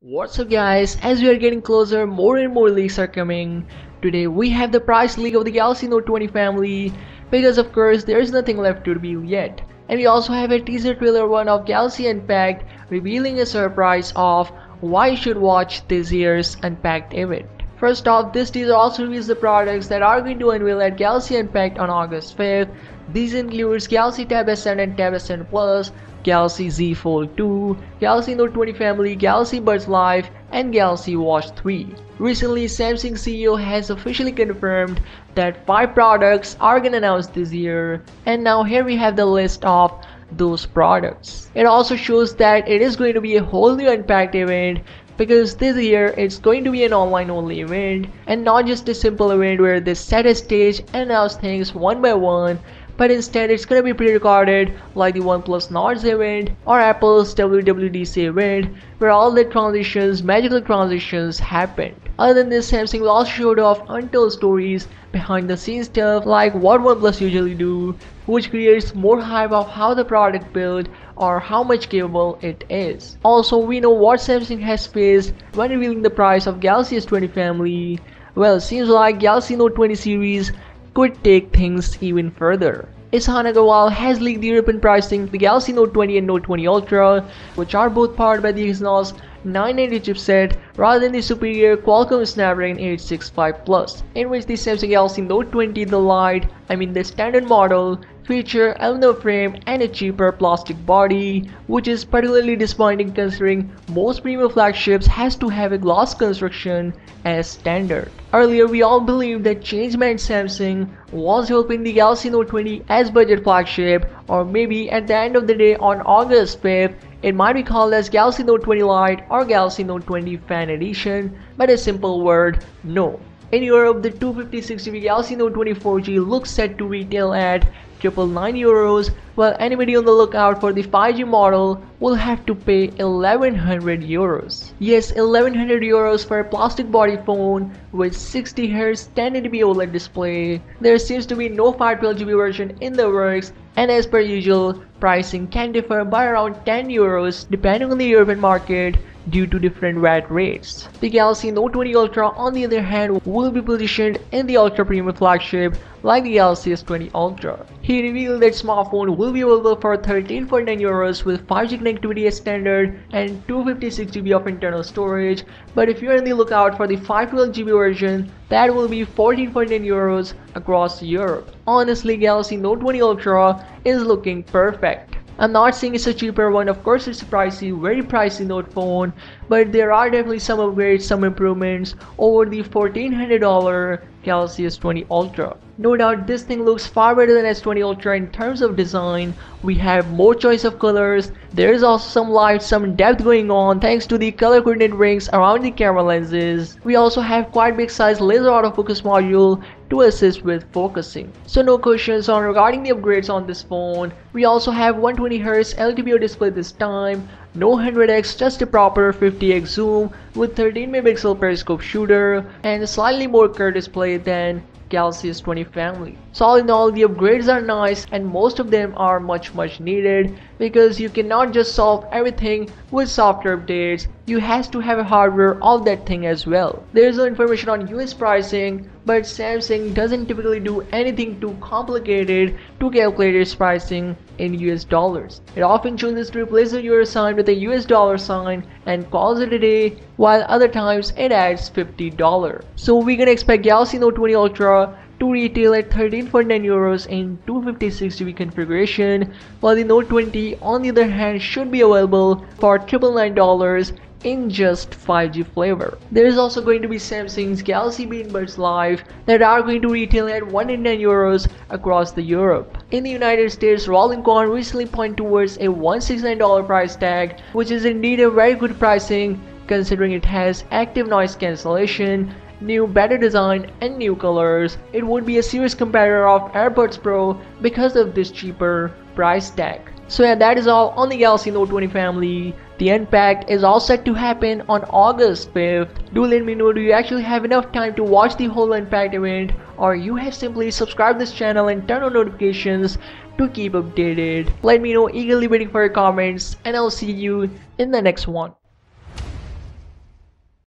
What's up guys, as we are getting closer, more and more leaks are coming. Today we have the price leak of the Galaxy Note 20 family, because of course there is nothing left to reveal yet. And we also have a teaser trailer one of Galaxy Unpacked, revealing a surprise of why you should watch this year's Unpacked event. First off, this teaser also reveals the products that are going to unveil at Galaxy Unpacked on August 5th. These includes Galaxy Tab S7 and Tab S7 Plus, Galaxy Z Fold 2, Galaxy Note 20 family, Galaxy Buds Live, and Galaxy Watch 3. Recently, Samsung CEO has officially confirmed that 5 products are gonna announced this year, and now here we have the list of those products. It also shows that it is going to be a whole new unpacked event because this year it's going to be an online only event and not just a simple event where they set a stage and announce things one by one but instead it's gonna be pre-recorded like the OnePlus Nords event or Apple's WWDC event where all the transitions, magical transitions happened. Other than this, Samsung will also showed off untold stories behind the scenes stuff like what OnePlus usually do, which creates more hype of how the product built or how much capable it is. Also, we know what Samsung has faced when revealing the price of Galaxy S20 family. Well, seems like Galaxy Note 20 series could take things even further. Agarwal has leaked the European pricing. The Galaxy Note 20 and Note 20 Ultra, which are both powered by the Exynos 990 chipset rather than the superior Qualcomm Snapdragon 865 Plus, in which the Samsung Galaxy Note 20 the Lite, I mean the standard model, feature aluminum frame and a cheaper plastic body, which is particularly disappointing considering most premium flagships has to have a glass construction as standard. Earlier we all believed that change meant Samsung was helping the Galaxy Note 20 as budget flagship or maybe at the end of the day on August 5th it might be called as Galaxy Note 20 Lite or Galaxy Note 20 Fan Edition, but a simple word, no. In Europe, the 256GB Galaxy Note 20 4G looks set to retail at triple nine euros while anybody on the lookout for the 5G model will have to pay 1100 euros. Yes, 1100 euros for a plastic body phone with 60Hz 1080p OLED display. There seems to be no 512GB version in the works and as per usual, pricing can differ by around 10 euros depending on the European market due to different VAT rates. The Galaxy Note 20 Ultra on the other hand will be positioned in the ultra premium flagship like the Galaxy S20 Ultra. He revealed that smartphone will be available for 13.9 euros with 5G connectivity as standard and 256GB of internal storage but if you're on the lookout for the 512GB version that will be 14.9 euros across Europe. Honestly Galaxy Note 20 Ultra is looking perfect. I'm not saying it's a cheaper one, of course it's a pricey, very pricey Note phone, but there are definitely some upgrades, some improvements over the $1400 Galaxy S20 Ultra. No doubt this thing looks far better than S20 Ultra in terms of design. We have more choice of colors. There is also some light, some depth going on thanks to the color coordinated rings around the camera lenses. We also have quite big size laser autofocus module to assist with focusing. So no questions on regarding the upgrades on this phone. We also have 120Hz LTPO display this time, no 100x just a proper 50x zoom with 13 megapixel periscope shooter and a slightly more curved display than Galaxy S20 family. So all in all the upgrades are nice and most of them are much much needed because you cannot just solve everything with software updates you has to have a hardware of that thing as well. There is no information on US pricing but Samsung doesn't typically do anything too complicated to calculate its pricing in US dollars. It often chooses to replace the euro sign with a US dollar sign and calls it a day while other times it adds $50. So we can expect Galaxy Note 20 Ultra to retail at 1349 euros in 256GB configuration, while the Note 20 on the other hand should be available for $999 in just 5G flavor. There is also going to be Samsung's Galaxy Bean Buds Live that are going to retail at 109 euros across the Europe. In the United States, Roland Quandt recently pointed towards a $169 price tag, which is indeed a very good pricing considering it has active noise cancellation, new better design and new colors. It would be a serious competitor of AirPods Pro because of this cheaper price tag. So yeah, that is all on the Galaxy Note 20 family. The Unpacked is all set to happen on August 5th. Do let me know do you actually have enough time to watch the whole Unpacked event or you have simply subscribed this channel and turn on notifications to keep updated. Let me know eagerly waiting for your comments and I'll see you in the next one.